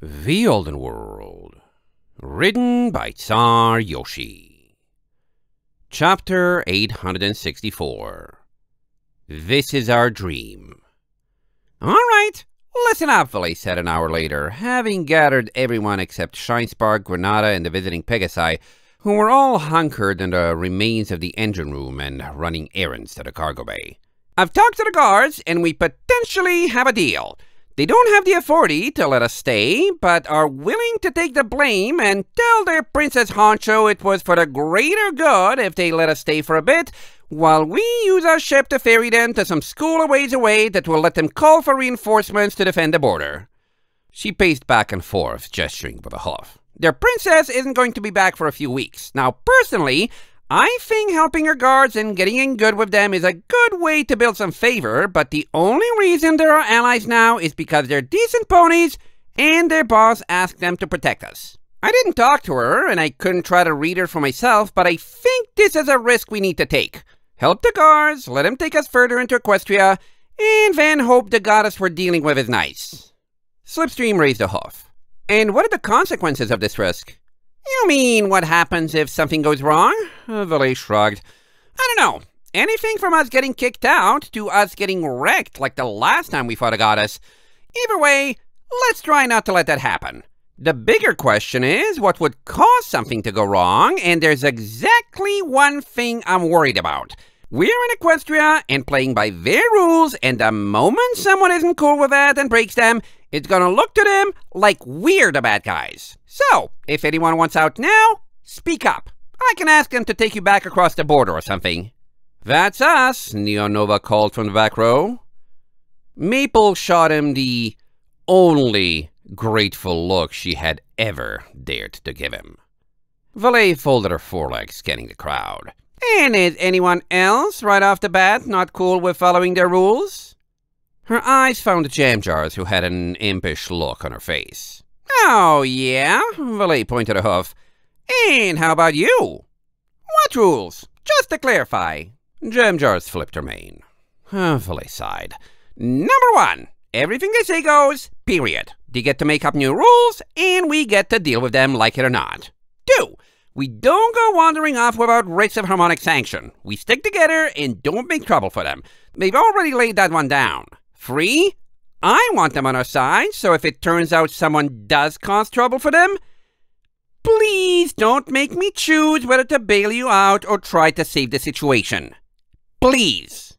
The Olden World. Written by Czar Yoshi. Chapter 864. This is our dream. All right, listen up, Valet said an hour later, having gathered everyone except Shinespark, Granada, and the visiting Pegasi, who were all hunkered in the remains of the engine room and running errands to the cargo bay. I've talked to the guards, and we potentially have a deal. They don't have the authority to let us stay, but are willing to take the blame and tell their Princess Honcho it was for the greater good if they let us stay for a bit, while we use our ship to ferry them to some school a ways away that will let them call for reinforcements to defend the border. She paced back and forth, gesturing with a huff. Their princess isn't going to be back for a few weeks. Now, personally, I think helping your guards and getting in good with them is a good way to build some favor, but the only reason they're our allies now is because they're decent ponies and their boss asked them to protect us. I didn't talk to her, and I couldn't try to read her for myself, but I think this is a risk we need to take. Help the guards, let them take us further into Equestria, and then hope the goddess we're dealing with is nice. Slipstream raised a hoof. And what are the consequences of this risk? You mean what happens if something goes wrong? Uh, Valet shrugged. I don't know. Anything from us getting kicked out to us getting wrecked like the last time we fought a goddess. Either way, let's try not to let that happen. The bigger question is what would cause something to go wrong, and there's exactly one thing I'm worried about. We're in Equestria and playing by their rules, and the moment someone isn't cool with that and breaks them, it's gonna look to them like we're the bad guys. So, if anyone wants out now, speak up. I can ask them to take you back across the border or something. That's us, Neonova called from the back row. Maple shot him the only grateful look she had ever dared to give him. Valet folded her forelegs, scanning the crowd. And is anyone else, right off the bat, not cool with following their rules? Her eyes found the Jamjars, who had an impish look on her face. Oh, yeah? Valet pointed a hoof. And how about you? What rules? Just to clarify. Jamjars flipped her mane. Valet sighed. Number one, everything they say goes, period. They get to make up new rules, and we get to deal with them like it or not. Two, we don't go wandering off without writs of harmonic sanction. We stick together and don't make trouble for them. They've already laid that one down. Three, I want them on our side, so if it turns out someone does cause trouble for them, please don't make me choose whether to bail you out or try to save the situation. Please.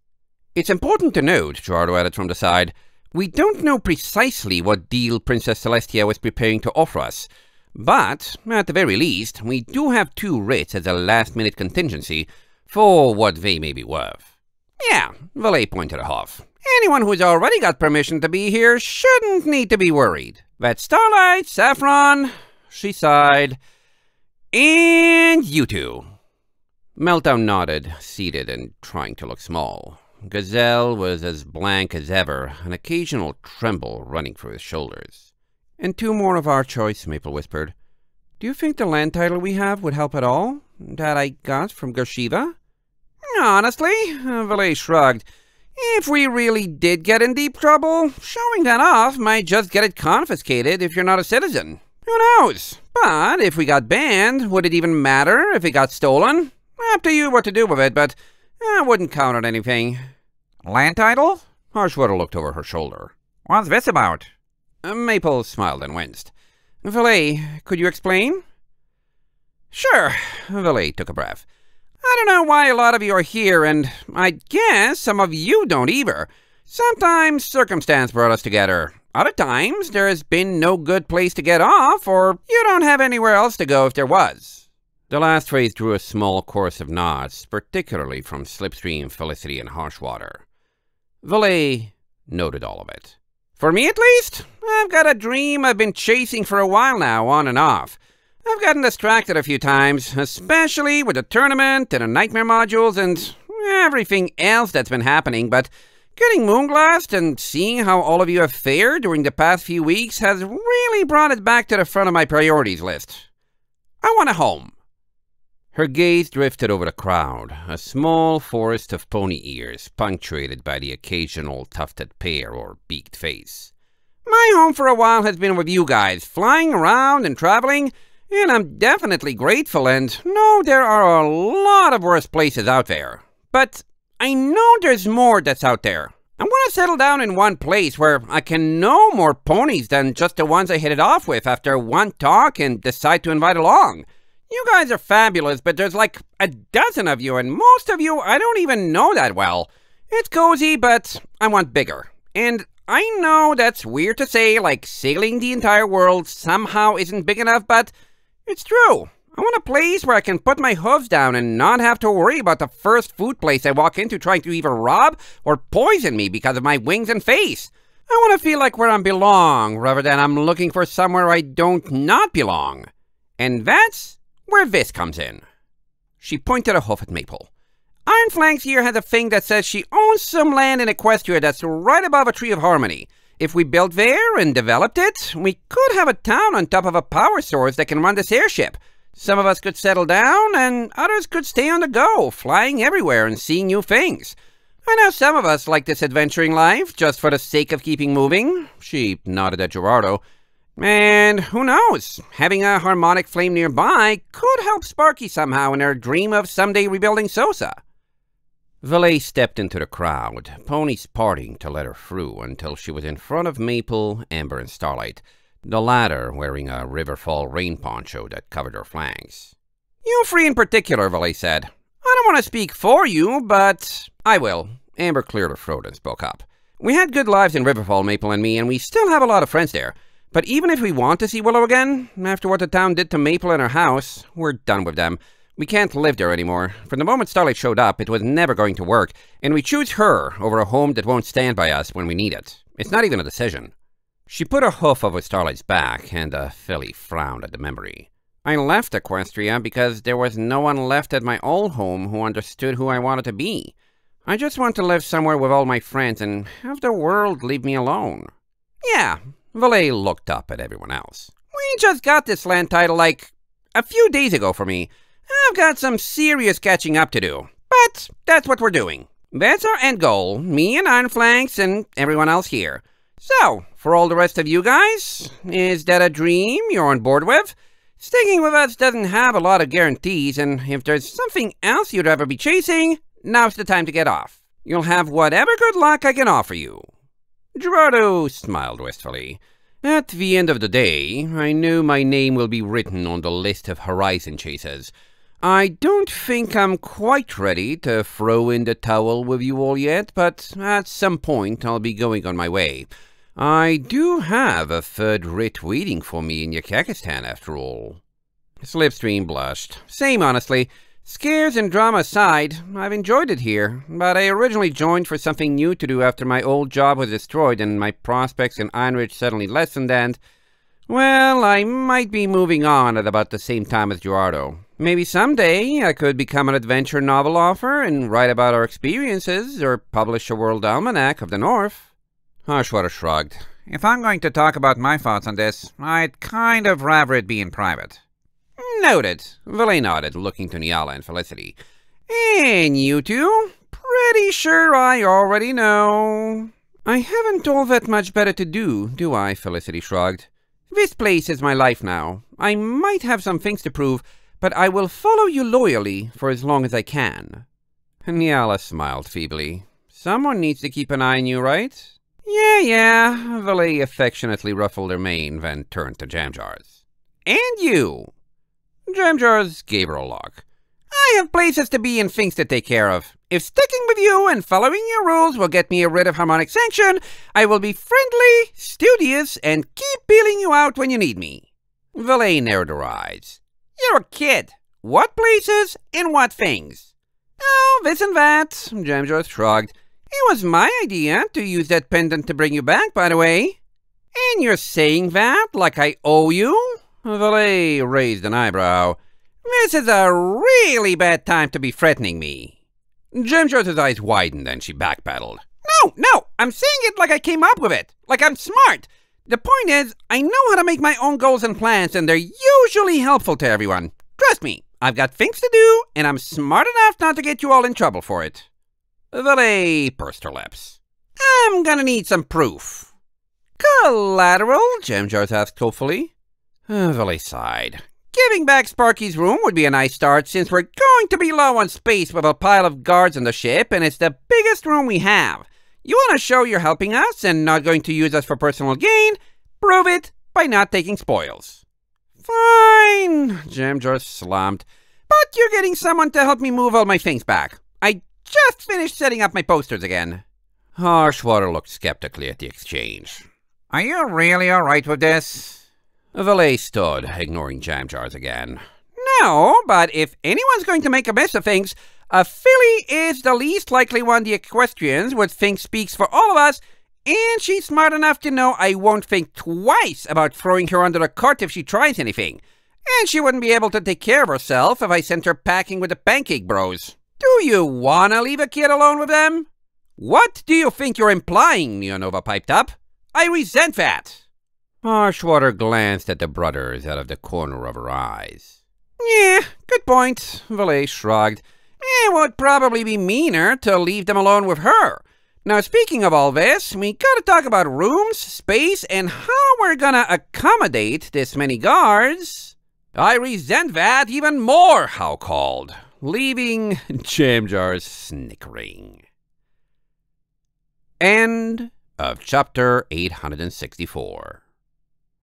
It's important to note, Gerardo added from the side, we don't know precisely what deal Princess Celestia was preparing to offer us, but, at the very least, we do have two writs as a last-minute contingency for what they may be worth. Yeah, Valet pointed huff. Anyone who's already got permission to be here shouldn't need to be worried. That's Starlight, Saffron, she sighed, and you two. Meltdown nodded, seated and trying to look small. Gazelle was as blank as ever, an occasional tremble running through his shoulders. And two more of our choice, Maple whispered. Do you think the land title we have would help at all? That I got from Gershiva? Honestly, Valet shrugged. If we really did get in deep trouble, showing that off might just get it confiscated if you're not a citizen. Who knows? But if we got banned, would it even matter if it got stolen? Up to you what to do with it, but I wouldn't count on anything. Land title? Harshwater looked over her shoulder. What's this about? Uh, Maple smiled and winced. Valet, could you explain? Sure. Valet took a breath. I don't know why a lot of you are here, and I guess some of you don't either. Sometimes circumstance brought us together. Other times, there has been no good place to get off, or you don't have anywhere else to go if there was. The last phrase drew a small chorus of nods, particularly from Slipstream, Felicity, and Harshwater. Valet noted all of it. For me, at least, I've got a dream I've been chasing for a while now, on and off. I've gotten distracted a few times, especially with the tournament and the nightmare modules and everything else that's been happening, but getting Moonglassed and seeing how all of you have fared during the past few weeks has really brought it back to the front of my priorities list. I want a home. Her gaze drifted over the crowd, a small forest of pony ears punctuated by the occasional tufted pair or beaked face. My home for a while has been with you guys, flying around and traveling, and I'm definitely grateful, and no, there are a lot of worse places out there. But I know there's more that's out there. I want to settle down in one place where I can know more ponies than just the ones I hit it off with after one talk and decide to invite along. You guys are fabulous, but there's like a dozen of you, and most of you I don't even know that well. It's cozy, but I want bigger. And I know that's weird to say, like sailing the entire world somehow isn't big enough, but it's true. I want a place where I can put my hooves down and not have to worry about the first food place I walk into trying to either rob or poison me because of my wings and face. I want to feel like where I belong rather than I'm looking for somewhere I don't not belong. And that's where this comes in. She pointed a hoof at Maple. Ironflanks here has a thing that says she owns some land in Equestria that's right above a Tree of Harmony. If we built there and developed it, we could have a town on top of a power source that can run this airship. Some of us could settle down, and others could stay on the go, flying everywhere and seeing new things. I know some of us like this adventuring life, just for the sake of keeping moving. She nodded at Gerardo. And who knows? Having a harmonic flame nearby could help Sparky somehow in her dream of someday rebuilding Sosa. Valet stepped into the crowd, ponies parting to let her through until she was in front of Maple, Amber, and Starlight, the latter wearing a Riverfall rain poncho that covered her flanks. You three in particular, Valet said. I don't want to speak for you, but I will. Amber cleared her throat and spoke up. We had good lives in Riverfall, Maple and me, and we still have a lot of friends there. But even if we want to see Willow again, after what the town did to Maple and her house, we're done with them. We can't live there anymore. From the moment Starlight showed up, it was never going to work, and we choose her over a home that won't stand by us when we need it. It's not even a decision. She put a hoof over Starlight's back, and uh, a filly frowned at the memory. I left Equestria because there was no one left at my old home who understood who I wanted to be. I just want to live somewhere with all my friends and have the world leave me alone. Yeah, Valet looked up at everyone else. We just got this land title like a few days ago for me. I've got some serious catching up to do, but that's what we're doing. That's our end goal, me and Ironflanks and everyone else here. So, for all the rest of you guys, is that a dream you're on board with? Sticking with us doesn't have a lot of guarantees, and if there's something else you'd rather be chasing, now's the time to get off. You'll have whatever good luck I can offer you. Gerardo smiled wistfully. At the end of the day, I know my name will be written on the list of horizon chasers. I don't think I'm quite ready to throw in the towel with you all yet, but at some point I'll be going on my way. I do have a third writ waiting for me in Yakyakistan, after all. Slipstream blushed. Same, honestly. Scares and drama aside, I've enjoyed it here, but I originally joined for something new to do after my old job was destroyed and my prospects in Einrich suddenly lessened and... Well, I might be moving on at about the same time as Gerardo. Maybe someday I could become an adventure novel author and write about our experiences, or publish a World Almanac of the North. Harshwater shrugged. If I'm going to talk about my thoughts on this, I'd kind of rather it be in private. Noted. Valet nodded, looking to Niala and Felicity. And you two? Pretty sure I already know. I haven't all that much better to do, do I? Felicity shrugged. This place is my life now. I might have some things to prove, but I will follow you loyally for as long as I can. Niala smiled feebly. Someone needs to keep an eye on you, right? Yeah, yeah. Valet affectionately ruffled her mane, then turned to Jamjars. And you. Jamjars gave her a look. I have places to be and things to take care of. If sticking with you and following your rules will get me rid of harmonic sanction, I will be friendly, studious, and keep peeling you out when you need me. Valet narrowed her eyes. You're a kid. What places and what things? Oh, this and that, Jamjar shrugged. It was my idea to use that pendant to bring you back, by the way. And you're saying that like I owe you? Valet raised an eyebrow. This is a really bad time to be threatening me. Jim Jamjar's eyes widened and she backpedaled. No, no, I'm saying it like I came up with it. Like I'm smart. The point is, I know how to make my own goals and plans, and they're usually helpful to everyone. Trust me, I've got things to do, and I'm smart enough not to get you all in trouble for it. Valet pursed her lips. I'm gonna need some proof. Collateral? Jamjars asked hopefully. Uh, Valet sighed. Giving back Sparky's room would be a nice start since we're going to be low on space with a pile of guards on the ship and it's the biggest room we have. You want to show you're helping us and not going to use us for personal gain? Prove it by not taking spoils. Fine, Jamjar slumped. But you're getting someone to help me move all my things back. I just finished setting up my posters again. Harshwater looked skeptically at the exchange. Are you really alright with this? Valet stood, ignoring Jamjars again. No, but if anyone's going to make a mess of things, a filly is the least likely one the equestrians would think speaks for all of us, and she's smart enough to know I won't think twice about throwing her under the cart if she tries anything. And she wouldn't be able to take care of herself if I sent her packing with the pancake bros. Do you wanna leave a kid alone with them? What do you think you're implying? Neonova piped up. I resent that. Harshwater glanced at the brothers out of the corner of her eyes. Yeah, good point, Valet shrugged. It would probably be meaner to leave them alone with her. Now, speaking of all this, we gotta talk about rooms, space, and how we're gonna accommodate this many guards. I resent that even more, How called, leaving Jamjar snickering. End of chapter 864.